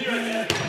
Be right back.